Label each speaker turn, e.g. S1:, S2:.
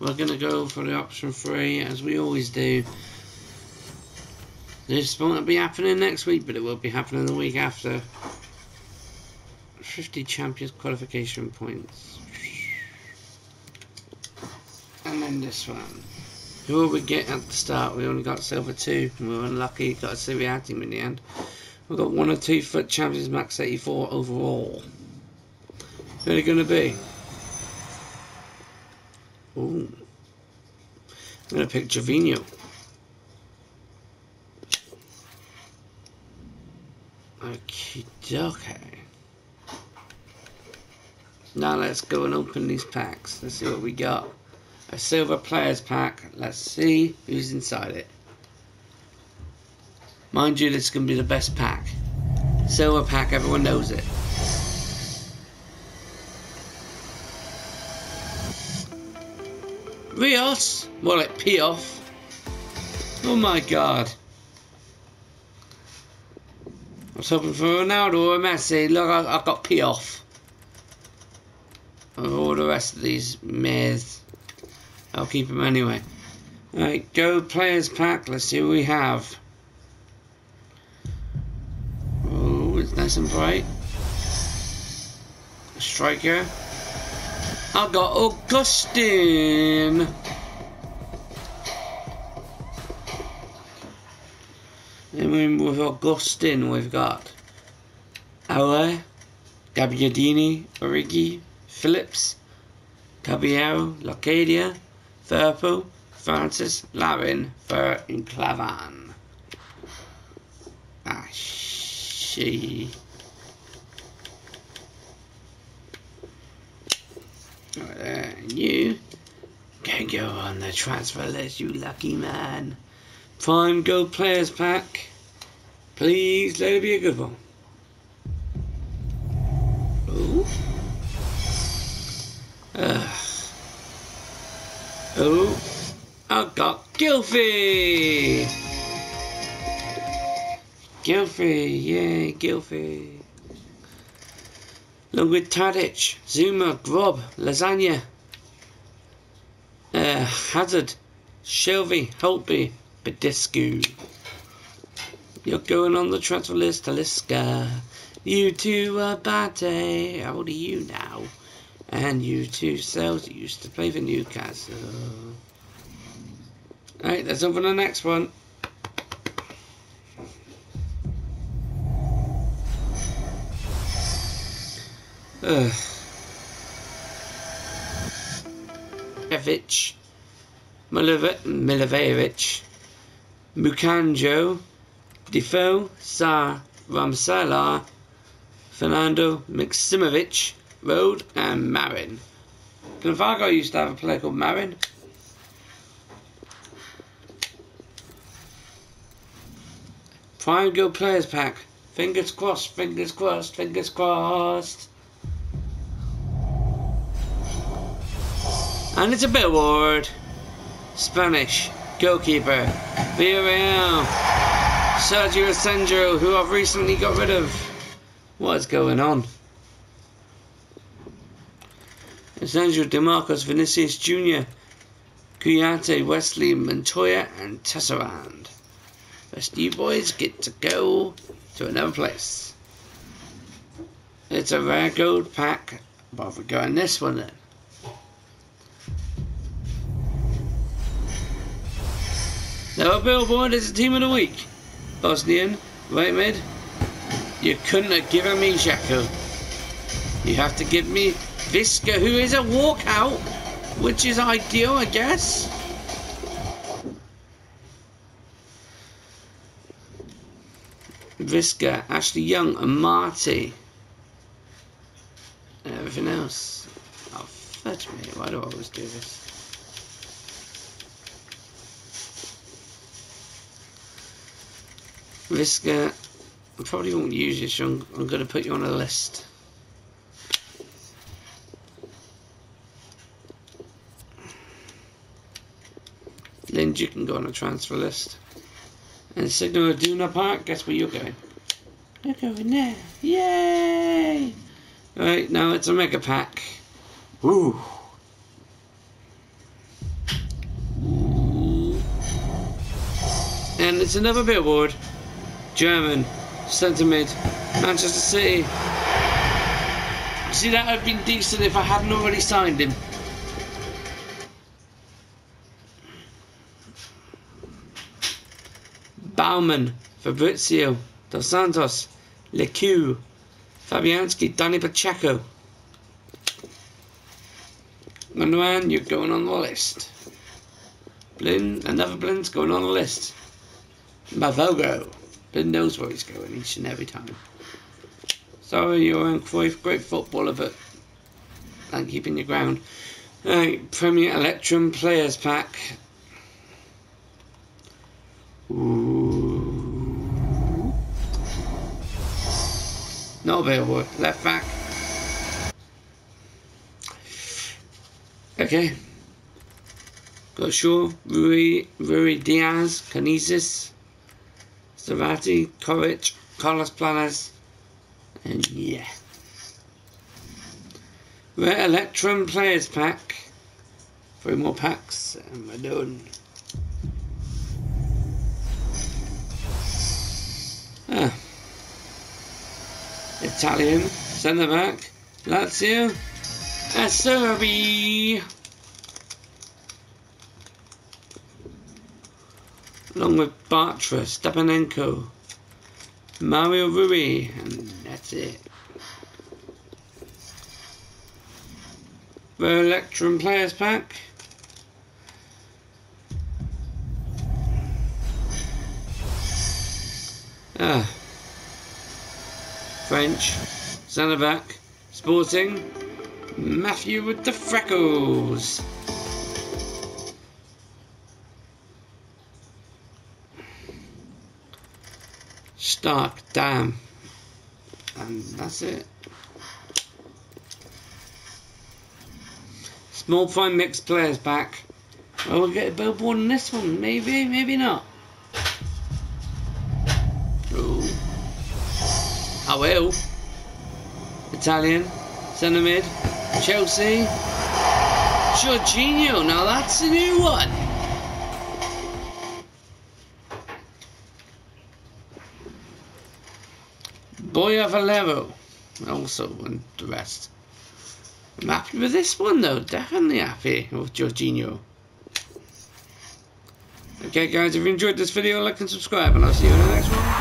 S1: we're going to go for the option three, as we always do. This won't be happening next week, but it will be happening the week after. 50 champions qualification points. And then this one. Who will we get at the start? We only got silver two. We were unlucky, got a A team in the end. We've got one or two FUT champions, max 84 overall. Who are they going to be? Ooh. I'm going to pick Javinho. Okay, okay. Now let's go and open these packs. Let's see what we got. A silver players pack. Let's see who's inside it. Mind you, this is going to be the best pack. Silver pack, everyone knows it. Rios? Well, like off. Oh my god. I was hoping for Ronaldo or Messi. Look, I, have got Piaf. Of all the rest of these mares. I'll keep them anyway. Right, go players pack. Let's see what we have. Oh, it's nice and bright. Striker. I got Augustin. And then with Augustin, we've got Aue, Gabbiadini, Origi, Phillips, Caballero, Locadia, Firpo, Francis, Larin, Fur, and Clavan. Ah, she. Right there, and you can go on the transfer list, you lucky man. Prime Gold Players Pack. Please let it be a good one. Ooh. Uh. Oh, I got Gylfi! Gylfi, yay, Gylfi. Along with Tadic, Zouma, Grob, Lasagna, uh, Hazard, Shelby, Holtby, Badiscu. You're going on the transfer list, Talisca. You two are Bate. How old are you now? And you two Cells used to play for Newcastle. Alright, let's on for the next one. Ugh. Evic, Milivojevic, Mukanjo, Defoe, Sa, Ramsala, Fernando Maksimovic, Road, and Marin. Cannavaro used to have a player called Marin. Prime Guild Players Pack. Fingers crossed, fingers crossed, fingers crossed. And it's a billboard. Spanish goalkeeper Villarreal Sergio Asenjo, who I've recently got rid of. What is going on? Asenjo, DeMarcos, Vinicius Jr., Kouyaté, Wesley, Montoya, and Tessarand. First you boys get to go to another place. It's a rare gold pack. But we're going this one then. Now, Billboard is the team of the week. Bosnian, right mid. You couldn't have given me Xhaka. You have to give me Visca, who is a walkout, which is ideal, I guess. Visca, Ashley Young, and Marty. And everything else. Oh, fetch me. Why do I always do this? Visca, I probably won't use you, So I'm going to put you on a list. Lind, you can go on a transfer list. And Signal Iduna Park, guess where you're going? You're going there. Yay! Alright, now it's a mega pack. Woo! And it's another bit award. German. Centre mid. Manchester City. See, that would have been decent if I hadn't already signed him. Baumann. Fabrizio. Dos Santos. Lecu. Fabianski. Danny Pacheco. Manuan, you're going on the list. Blin, another Blin's going on the list. Mavogo. Blin knows where he's going each and every time. Sorry, you're in Cruyff, great footballer, but and keeping your ground. Right, Premier Electrum Players Pack. Ooh. Not available. Left back. Okay. Got Shaw, Rui, Rui Diaz, Canizis, Savati, Koric, Carlos Planes, and yeah. Rare Electrum Players Pack. Three more packs, and we're done. Ah. Italian, centre back, Lazio, Acerbi. Along with Bartra, Stepanenko, Mario Rui, and that's it. The Electrum Players Pack. Ah. French, back, Sporting, Matthew with the freckles. Stark, damn. And that's it. Small fine mixed players back. Well, we'll get a billboard in this one. Maybe, maybe not. Ooh. I will. Italian. Centre mid. Chelsea. Jorginho. Now that's a new one. Borja Valero. Also, and the rest. I'm happy with this one though. Definitely happy with Jorginho. Okay guys, if you enjoyed this video, like and subscribe and I'll see you in the next one.